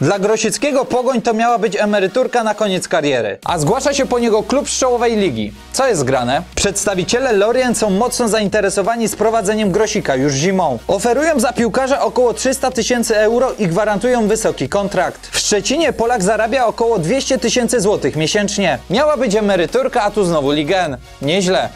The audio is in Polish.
Dla Grosickiego Pogoń to miała być emeryturka na koniec kariery, a zgłasza się po niego klub z czołowej ligi. Co jest grane? Przedstawiciele Lorient są mocno zainteresowani sprowadzeniem Grosika już zimą. Oferują za piłkarza około 300 tysięcy euro i gwarantują wysoki kontrakt. W Szczecinie Polak zarabia około 200 tysięcy złotych miesięcznie. Miała być emeryturka, a tu znowu ligen. Nieźle.